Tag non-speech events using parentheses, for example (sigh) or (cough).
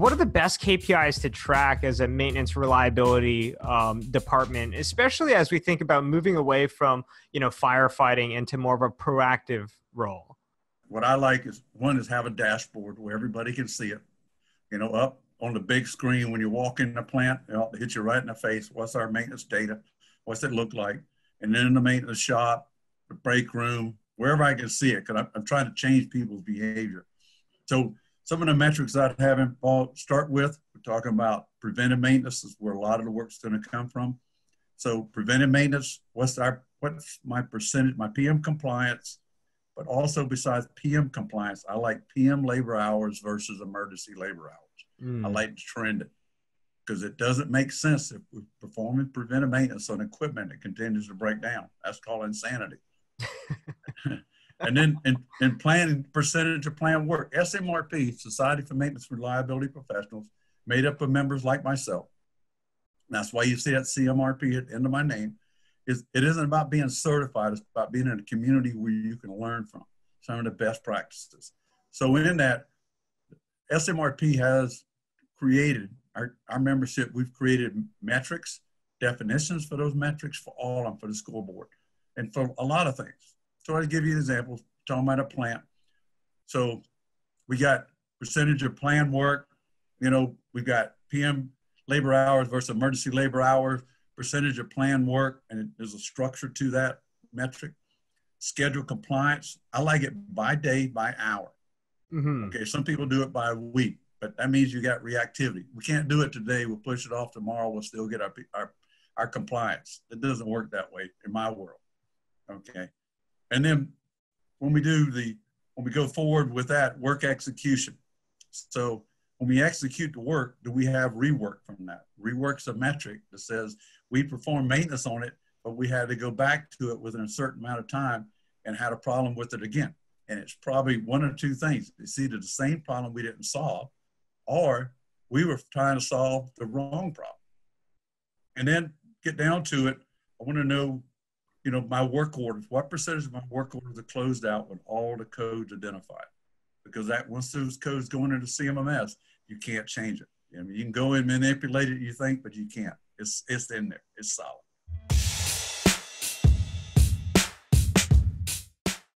what are the best KPIs to track as a maintenance reliability um, department, especially as we think about moving away from you know firefighting into more of a proactive role? What I like is one is have a dashboard where everybody can see it. You know, up on the big screen when you walk in the plant, you know, it hits you right in the face. What's our maintenance data? What's it look like? And then in the maintenance shop, the break room, wherever I can see it, because I'm, I'm trying to change people's behavior. So some of the metrics I'd have him start with, we're talking about preventive maintenance is where a lot of the work's going to come from. So preventive maintenance, what's our what's my percentage, my PM compliance, but also besides PM compliance, I like PM labor hours versus emergency labor hours. Mm. I like to trend it because it doesn't make sense if we're performing preventive maintenance on equipment that continues to break down. That's called insanity. (laughs) and then in, in planning percentage of planned work, SMRP, Society for Maintenance Reliability Professionals, made up of members like myself. And that's why you see that CMRP at the end of my name. Is it isn't about being certified, it's about being in a community where you can learn from some of the best practices. So in that, SMRP has created our, our membership, we've created metrics, definitions for those metrics for all of them for the school board and for a lot of things. So I'll give you an example, talking about a plant. So we got percentage of planned work, you know, we've got PM labor hours versus emergency labor hours, percentage of planned work, and there's a structure to that metric. Schedule compliance, I like it by day, by hour. Mm-hmm. Okay, some people do it by week, but that means you got reactivity. We can't do it today. We'll push it off tomorrow. We'll still get our, our, our compliance. It doesn't work that way in my world. Okay. And then when we do the, when we go forward with that work execution. So when we execute the work, do we have rework from that? Rework's a metric that says we perform maintenance on it, but we had to go back to it within a certain amount of time and had a problem with it again. And it's probably one or two things. It's either the same problem we didn't solve, or we were trying to solve the wrong problem. And then get down to it, I want to know you know, my work orders, what percentage of my work orders are closed out with all the codes identified? Because that once those codes go into CMMS, you can't change it. I mean, you can go and manipulate it, you think, but you can't. It's it's in there. It's solid.